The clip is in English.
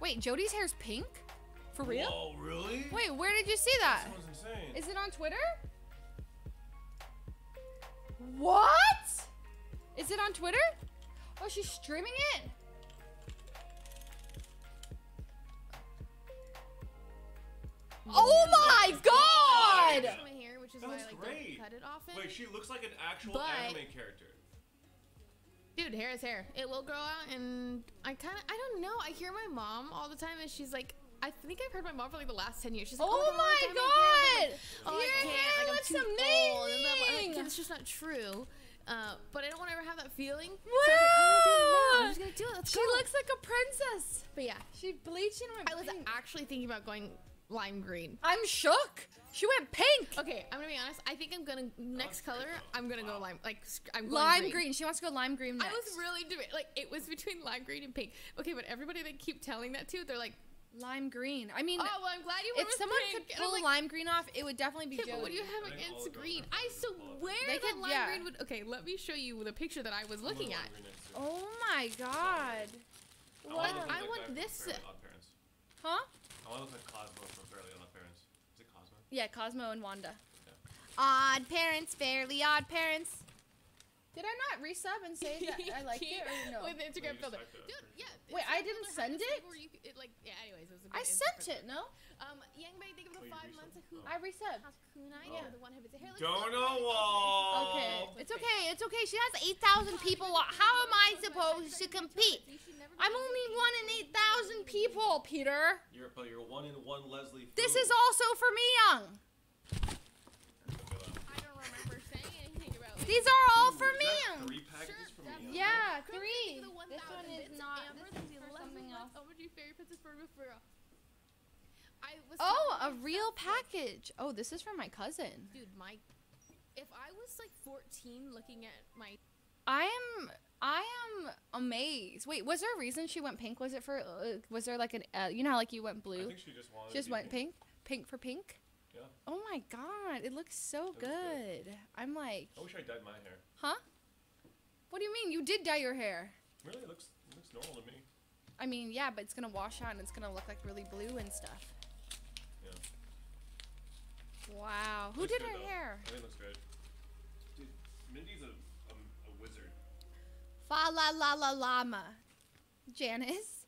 Wait, Jodi's hair's pink? For real? Oh, really? Wait, where did you see that? That insane. Is it on Twitter? What? Is it on Twitter? Oh, she's streaming it? Oh my god! That's hair, which is That why like great. cut it often. Wait, she looks like an actual But- anime character. Dude, hair is hair. It will grow out, and I kind of, I don't know. I hear my mom all the time, and she's like, I think I've heard my mom for like the last ten years. She's like, Oh don't my god! like, oh, Your hair like, looks amazing! like, it's just not true. Uh, but I don't want to ever have that feeling. So I was like, I'm gonna do it now. I'm just gonna do it. Let's She go. looks like a princess. But yeah, She bleached and went I was actually thinking about going lime green. I'm shook. She went pink. Okay, I'm gonna be honest. I think I'm gonna next color. I'm gonna go lime. Like I'm going Lime green. green. She wants to go lime green Next. I was really doing like it was between lime green and pink. Okay, but everybody they keep telling that to, they're like, lime green. I mean, oh well, I'm glad you went if with someone pink. could And I'm pull like, lime green off, it would definitely be Okay, but what do you have I think all against green? I pretty cool. swear They that could- lime yeah. green would. Okay, let me show you the picture that I was looking at. Oh my god. What? I want this- Huh? I want to like Cosmo from Fairly Odd Parents. Is it Cosmo? Yeah, Cosmo and Wanda. Odd parents, fairly odd parents. Did I not resub and say that I liked it or no? With the Instagram you filter. just typed it. Dude, yeah. Wait, I didn't send it? thing where you it, like, yeah. Anyways, it was a I good sent Instagram it, no? Um, Young Bay, think of Oh, the you five months it? of who Oh. I resubbed. has kunai. Oh. Yeah, the one who has the hair like Donut that. wall. Okay, it's okay, it's okay. She has 8,000 people. How am I supposed to compete? I'm only one in 8,000 people, Peter. You're, but you're one in one Leslie. This is also for me, Young. I don't remember saying anything about. These are all for me. Three packages Sure, from that's- me. Yeah, Girl, three. thank you This one is bits. not. Amber, This is for for something else. Oh, fairy princess for for I was Oh, a myself, real like, package. Oh, this is for my cousin. Dude, my if I was like 14 looking at my I am. I am amazed. Wait, was there a reason she went pink? Was it for? Uh, was there like an? Uh, you know how like you went I blue? think she just wanted. Just to be went pink. Pink for pink. Yeah. Oh my god, it looks so looks good. good. I'm like, I wish I dyed my hair. huh? What do you mean? You did dye your hair. Really, it looks it looks normal to me. I mean, yeah, but it's gonna wash out and it's gonna look like really blue and stuff. Yeah. Wow. Who Looks did her though. hair? I think it looks great. Dude, Mindy's a, a, a wizard. Fa la la la llama. Janice.